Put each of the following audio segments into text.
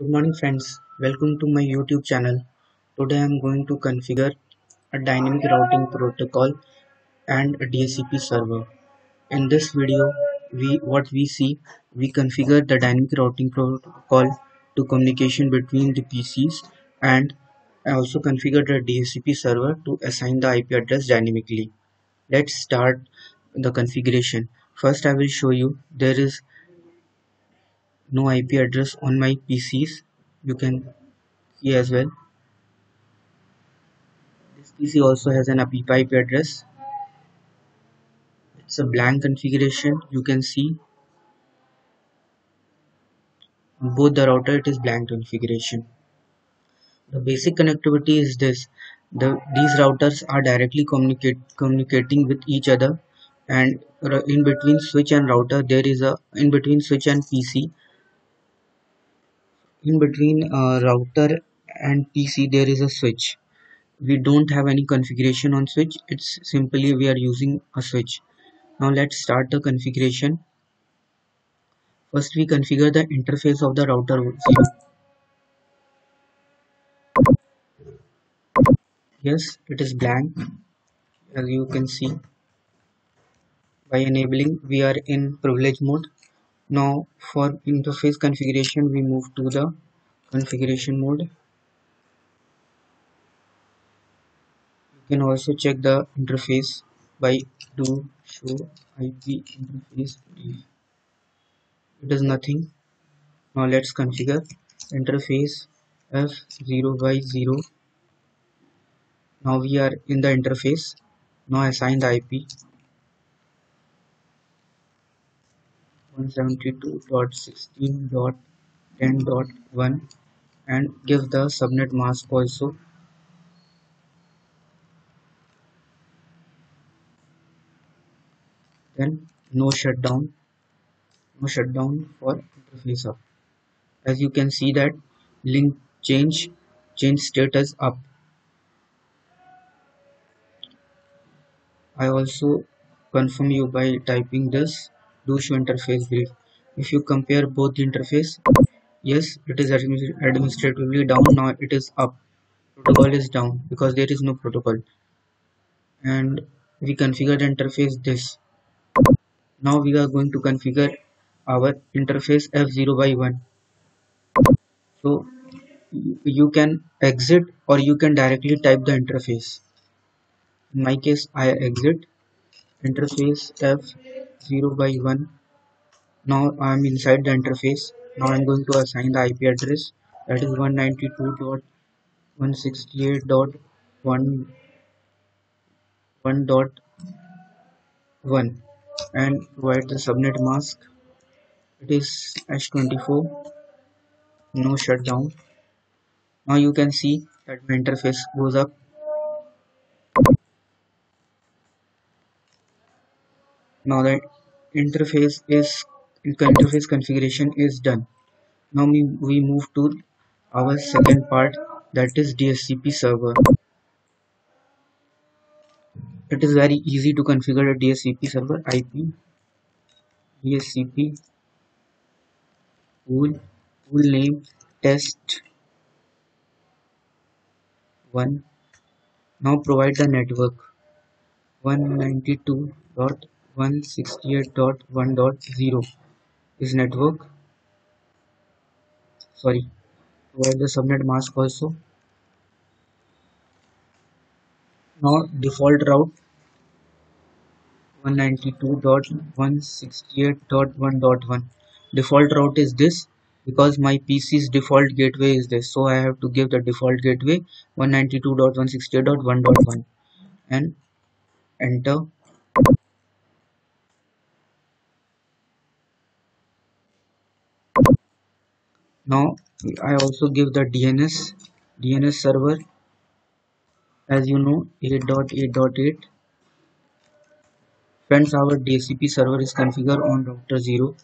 Good morning friends, welcome to my YouTube channel. Today I am going to configure a dynamic routing protocol and a DHCP server. In this video, we what we see, we configure the dynamic routing protocol to communication between the PCs and I also configure the DHCP server to assign the IP address dynamically. Let's start the configuration. First I will show you there is no IP address on my PCs you can see as well. This PC also has an IP address. It's a blank configuration. You can see. Both the router it is blank configuration. The basic connectivity is this. The these routers are directly communicate communicating with each other. And uh, in between switch and router there is a in between switch and PC in between uh, router and PC there is a switch. We don't have any configuration on switch. It's simply we are using a switch. Now let's start the configuration. First we configure the interface of the router. Yes it is blank. As you can see by enabling we are in privilege mode now for interface configuration we move to the configuration mode. You can also check the interface by do show IP interface. It is nothing. Now let's configure interface f0 by 0 now we are in the interface. Now assign the IP 172.16.10.1 and give the subnet mask also. Then no shutdown no shutdown for interface up. As you can see that link change change status up. I also confirm you by typing this do interface brief if you compare both the interface yes it is administratively down now it is up. Protocol is down because there is no protocol. And we configure the interface this. Now we are going to configure our interface f0 by 1 so you can exit or you can directly type the interface. In my case i exit interface f 0 by 1 now I'm inside the interface. Now I'm going to assign the IP address. That is 192.168.1.1 and provide the subnet mask. It is h24 no shutdown. Now you can see that my interface goes up now the interface is interface configuration is done. Now we, we move to our second part that is DHCP server. It is very easy to configure a DHCP server. IP DHCP pool pool name test 1 now provide the network. 192. 168.1.0 is network sorry provide the subnet mask also. Now default route 192.168.1.1 default route is this because my PC's default gateway is this. So I have to give the default gateway 192.168.1.1 and enter now I also give the DNS DNS server. As you know 8.8.8 friends our DHCP server is configured on router 0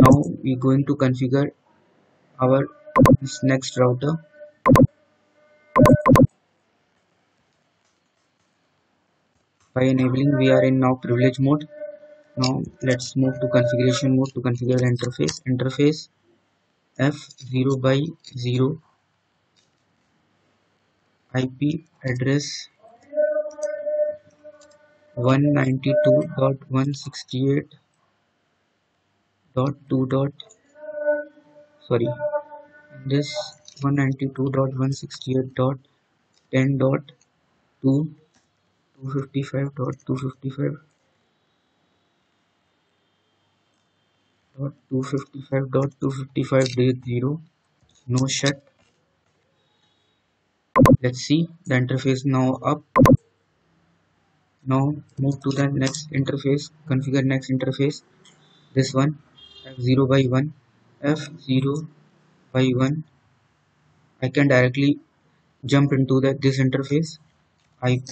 now we're going to configure our next router. By enabling we are in now privilege mode now let's move to configuration mode to configure the interface interface f0 by 0 ip address 192.168.2. sorry this 192.168.10.2 two fifty five 0 no shut let's see the interface now up now move to the next interface configure next interface this one f0 by 1 f0 by 1 I can directly jump into that this interface IP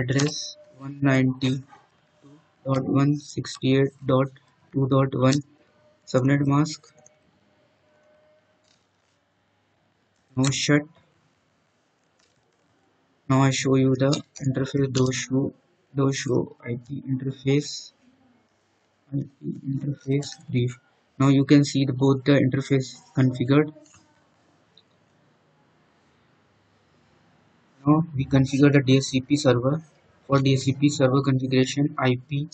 address 192.168.2.1 subnet mask. No shut now I show you the interface those show those show IP interface. IP interface brief. Now you can see the, both the interface configured. Now we configure the DHCP server. For DHCP server configuration IP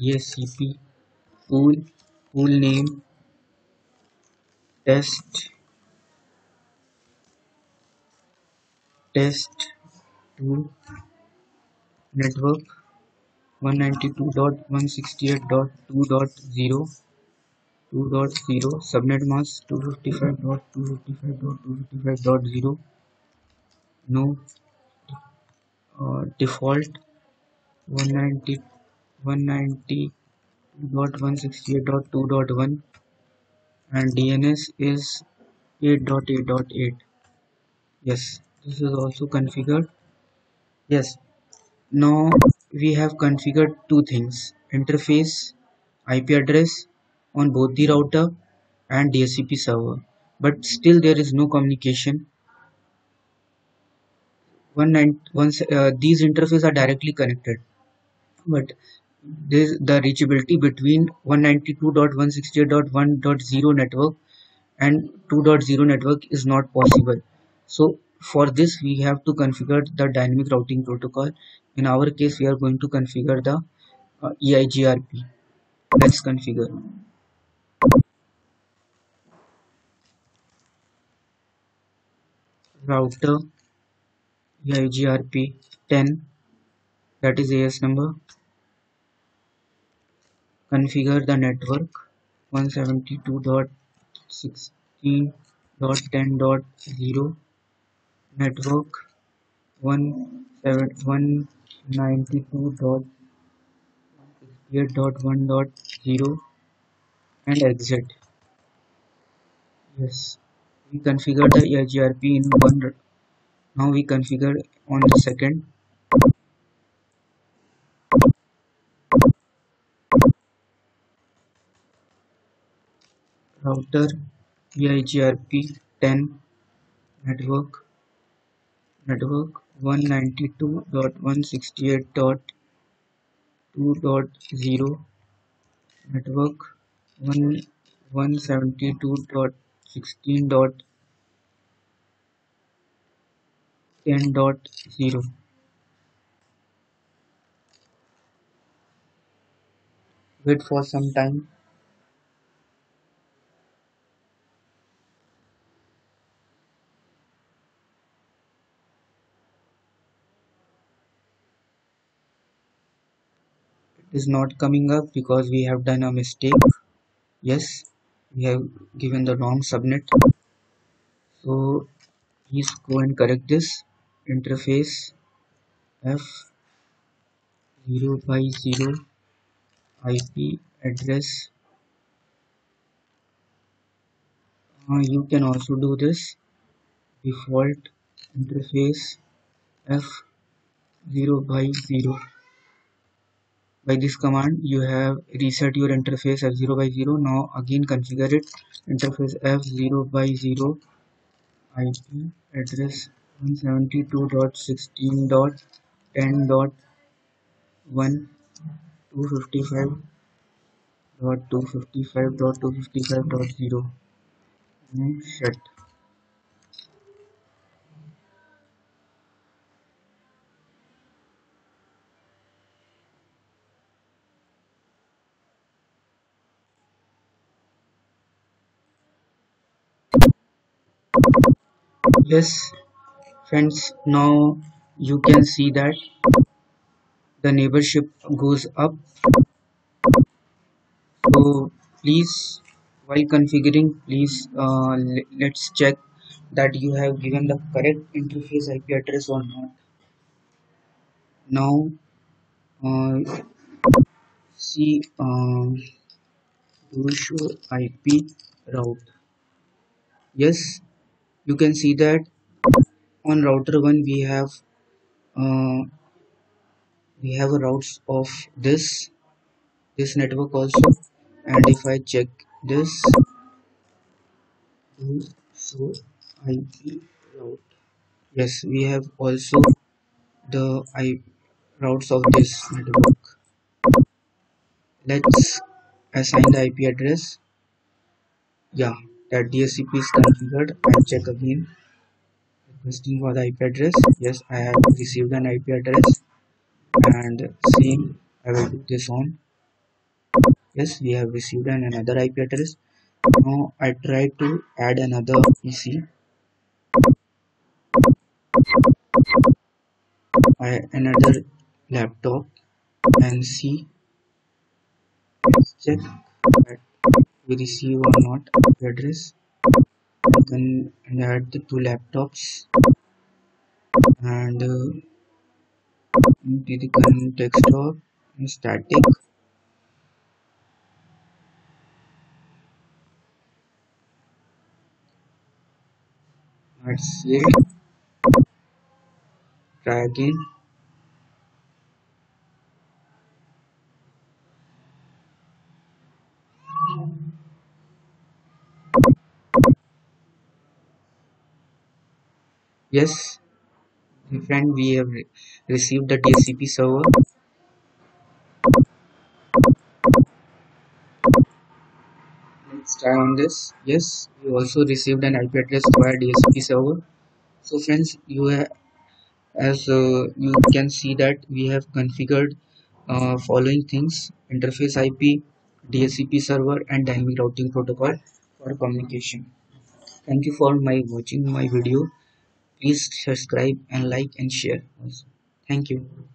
DHCP pool pool name test test 2 network 192.168.2.0 2.0 subnet mask 255.255.255.0 no uh, default 190 190.168.2.1 and DNS is 8.8.8 yes this is also configured. Yes now we have configured two things interface IP address on both the router and DHCP server but still there is no communication. One once uh, these interfaces are directly connected but this the reachability between 192.168.1.0 network and 2.0 network is not possible. So for this we have to configure the dynamic routing protocol. In our case we are going to configure the uh, EIGRP let's configure. Router EIGRP 10 that is AS number configure the network 172.16.10.0 network 192.168.1.0 and exit yes we configure the EIGRP in one now we configure on the second router EIGRP 10 network network 192.168.2.0 network 172.16.10.0 wait for some time is not coming up because we have done a mistake. Yes we have given the wrong subnet. So please go and correct this. Interface f 0 by 0 ip address. Uh, you can also do this. Default interface f 0 by 0 by this command you have reset your interface f0 by 0 now again configure it. Interface f0 by 0 ip address 172.16.10.1 255 dot two yes friends now you can see that the neighborship goes up. So please while configuring please uh, let's check that you have given the correct interface IP address or not. Now uh, see um, show IP route. Yes you can see that on router 1 we have uh, we have a routes of this this network also. And if I check this so IP route. Yes we have also the I routes of this network. Let's assign the IP address. Yeah that DHCP is configured and check again. Requesting for the IP address. Yes I have received an IP address and same I will do this on. Yes we have received an another IP address. Now I try to add another PC I another laptop and see. Let's check that we receive or not IP address then add the two laptops and uh, the current desktop static. Let's see try again yes. Friend we have re received the DHCP server. Let's try on this. Yes we also received an IP address via DHCP server. So friends you as uh, you can see that we have configured uh, following things interface IP DHCP server and dynamic routing protocol for communication. Thank you for my watching my video please subscribe and like and share also. Thank you